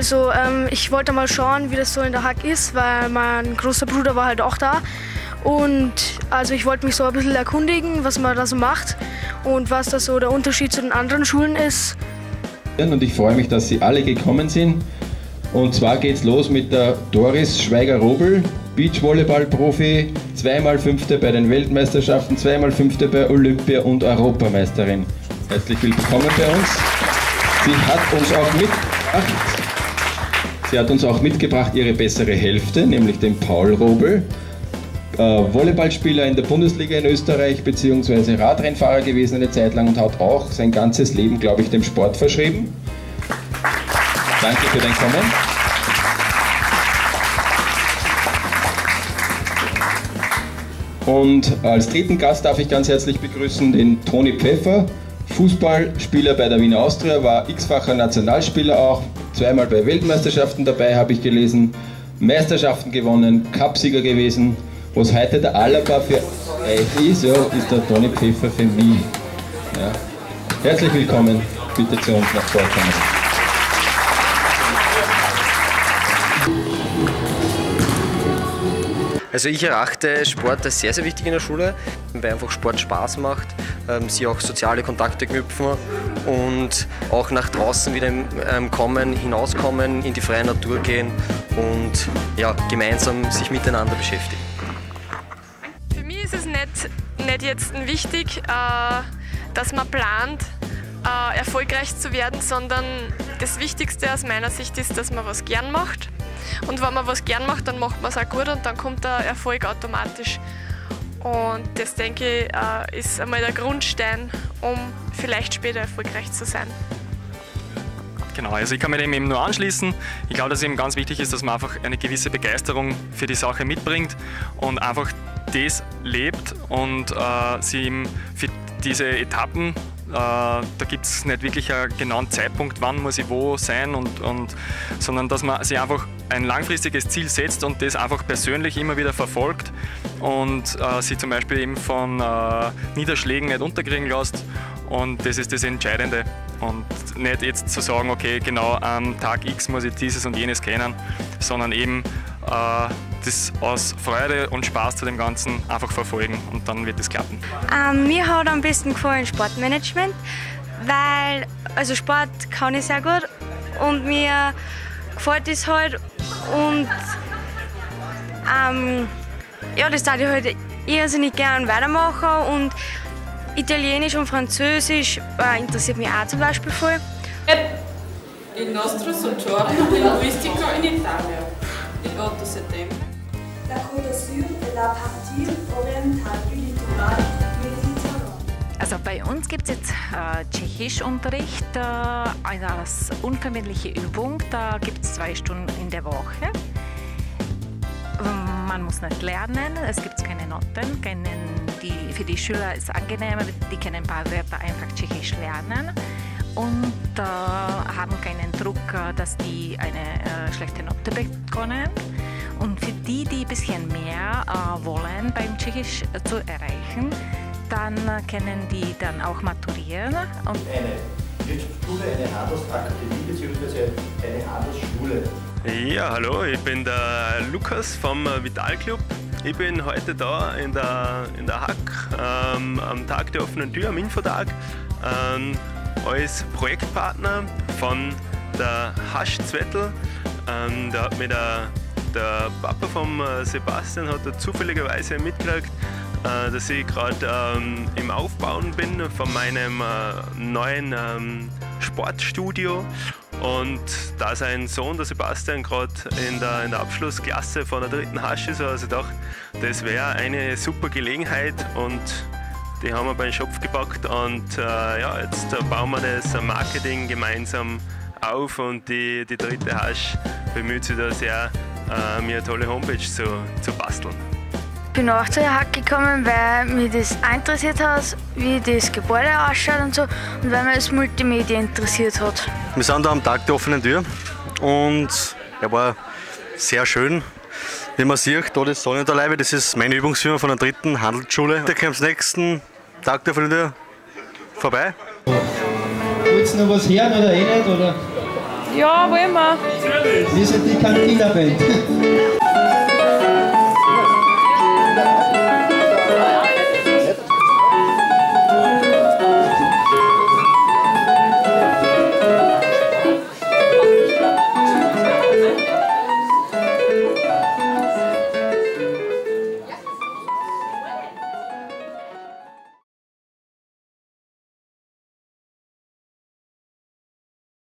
Also ähm, ich wollte mal schauen, wie das so in der Hack ist, weil mein großer Bruder war halt auch da. Und also ich wollte mich so ein bisschen erkundigen, was man da so macht und was da so der Unterschied zu den anderen Schulen ist. Und ich freue mich, dass Sie alle gekommen sind. Und zwar geht's los mit der Doris Schweiger-Robel, Beachvolleyball-Profi, zweimal Fünfte bei den Weltmeisterschaften, zweimal Fünfte bei Olympia und Europameisterin. Herzlich willkommen bei uns. Sie hat uns auch mitgebracht, sie hat uns auch mitgebracht ihre bessere Hälfte, nämlich den Paul Robel. Äh, Volleyballspieler in der Bundesliga in Österreich beziehungsweise Radrennfahrer gewesen eine Zeit lang und hat auch sein ganzes Leben, glaube ich, dem Sport verschrieben. Danke für dein Kommen. Und als dritten Gast darf ich ganz herzlich begrüßen den Toni Pfeffer, Fußballspieler bei der Wiener Austria, war x-facher Nationalspieler auch, zweimal bei Weltmeisterschaften dabei, habe ich gelesen, Meisterschaften gewonnen, Cupsieger gewesen. Was heute der Alaba für euch ist, ja, ist der Toni Pfeffer für mich. Ja. Herzlich willkommen, bitte zu uns nach vorne kommen. Also ich erachte Sport als sehr, sehr wichtig in der Schule, weil einfach Sport Spaß macht, ähm, sie auch soziale Kontakte knüpfen und auch nach draußen wieder ähm, kommen, hinauskommen, in die freie Natur gehen und ja, gemeinsam sich miteinander beschäftigen. Für mich ist es nicht, nicht jetzt wichtig, äh, dass man plant, äh, erfolgreich zu werden, sondern das Wichtigste aus meiner Sicht ist, dass man was gern macht und wenn man was gern macht, dann macht man es auch gut und dann kommt der Erfolg automatisch. Und das denke ich äh, ist einmal der Grundstein, um vielleicht später erfolgreich zu sein. Genau, also ich kann mir dem eben nur anschließen. Ich glaube, dass es eben ganz wichtig ist, dass man einfach eine gewisse Begeisterung für die Sache mitbringt und einfach das lebt und äh, sie eben für diese Etappen da gibt es nicht wirklich einen genauen Zeitpunkt, wann muss ich wo sein, und, und, sondern dass man sich einfach ein langfristiges Ziel setzt und das einfach persönlich immer wieder verfolgt und äh, sich zum Beispiel eben von äh, Niederschlägen nicht unterkriegen lässt. Und das ist das Entscheidende. Und nicht jetzt zu sagen, okay, genau am Tag X muss ich dieses und jenes kennen, sondern eben äh, das aus Freude und Spaß zu dem Ganzen einfach verfolgen und dann wird es klappen. Ähm, mir hat am besten gefallen Sportmanagement, weil also Sport kann ich sehr gut und mir gefällt es halt und ähm, ja, das darf ich halt irrsinnig gerne weitermachen und Italienisch und Französisch äh, interessiert mich auch zum Beispiel voll. Il nostro soggiorno linguistico in Italia, il 8 settembre. La Côte d'Azur est la partie orientale du littoral. Also bei uns gibt es jetzt äh, Tschechischunterricht äh, als unverbindliche Übung. Da gibt es zwei Stunden in der Woche. Man muss nicht lernen, es gibt keine Noten. Können die, für die Schüler ist es angenehmer, die können ein paar Wörter einfach Tschechisch lernen und äh, haben keinen Druck, äh, dass die eine äh, schlechte Note bekommen. Und die, die ein bisschen mehr äh, wollen, beim Tschechisch zu erreichen, dann äh, können die dann auch maturieren. Und eine Wirtschaftsschule, eine Handelsakademie bzw. eine Handelsschule. Ja, hallo, ich bin der Lukas vom Vital Club. Ich bin heute da in der, in der Hack ähm, am Tag der offenen Tür, am Infotag, ähm, als Projektpartner von der Hasch Zwettel. Ähm, da hat mir der, der Papa von Sebastian hat da zufälligerweise mitgekriegt, äh, dass ich gerade ähm, im Aufbauen bin von meinem äh, neuen ähm, Sportstudio. Und da sein Sohn, der Sebastian, gerade in der, in der Abschlussklasse von der dritten Hasch ist, also ich dachte, das wäre eine super Gelegenheit und die haben wir beim Schopf gepackt und äh, ja, jetzt bauen wir das Marketing gemeinsam auf und die, die dritte Hasch bemüht sich da sehr, äh, mir eine tolle Homepage zu, zu basteln. Ich bin auch zu der Hack gekommen, weil mich das interessiert hat, wie das Gebäude ausschaut und so und weil mich das Multimedia interessiert hat. Wir sind da am Tag der offenen Tür und er war sehr schön. Wie man sieht, da das Sonnenterleibe, das ist meine Übungsfirma von der dritten Handelsschule. Da kommt am nächsten Tag der offenen Tür vorbei. Willst du noch was hören oder eh nicht? Oder? Ja, wollen wir. Wir sind die Cantina Band.